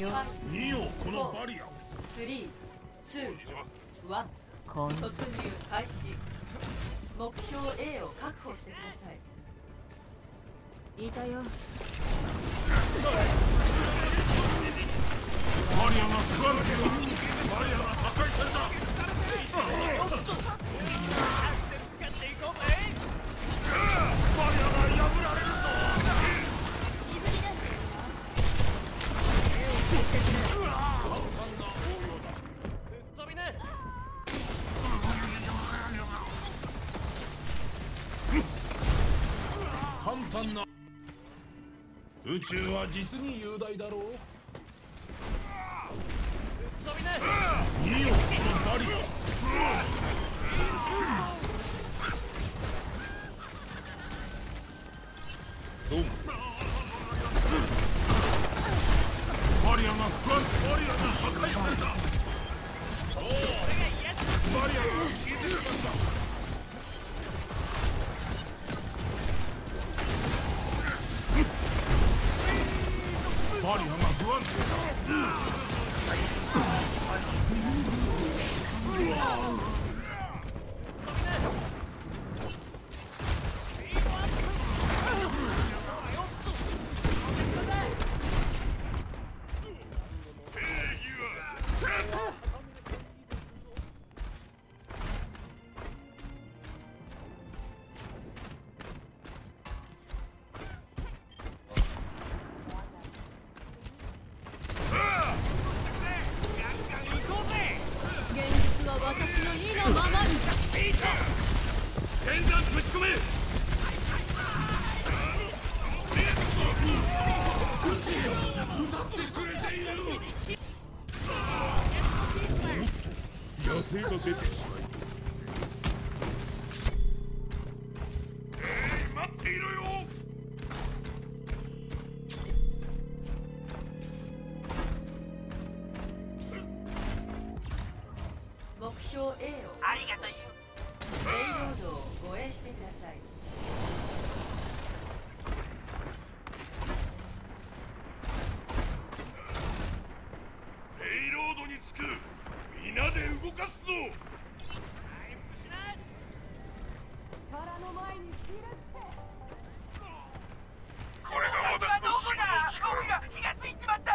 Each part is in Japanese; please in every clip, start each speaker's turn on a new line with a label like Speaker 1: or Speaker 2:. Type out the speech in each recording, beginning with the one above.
Speaker 1: 見よこのバリア。
Speaker 2: 3、2、1
Speaker 3: こん。
Speaker 2: 突入開始。目標 A を確保してください。
Speaker 3: いたよ。
Speaker 1: バリアが不安定だバリアが破壊された宇宙は実に雄大だろう。見よこのバリアどうマリアが不安定だ。野生が出てしまうえい待っていろよ。
Speaker 2: 目標 A を。ありがとう。レイロードを護衛してください
Speaker 1: ペイロードにつく皆で動かすぞこれが私の真の力。
Speaker 4: 気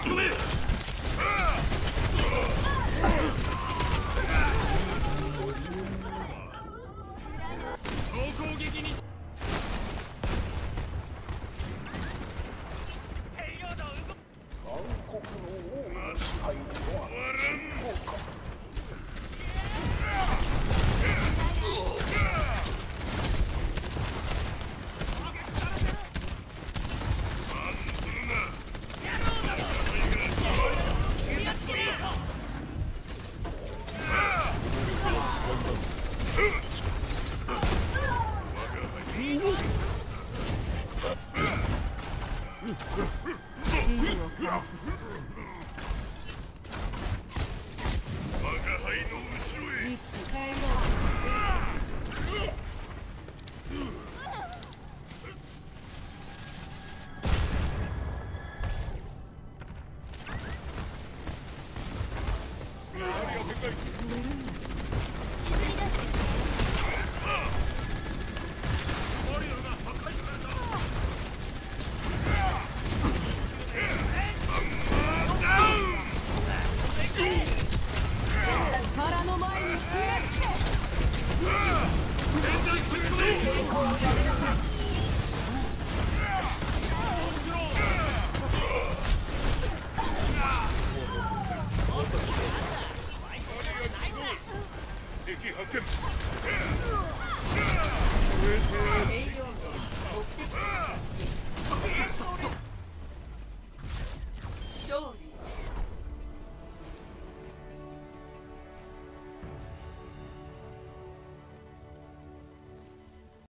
Speaker 4: ち
Speaker 1: 込め総攻撃に
Speaker 3: 真理を監視する
Speaker 1: 我が輩の後ろへ
Speaker 2: Captain!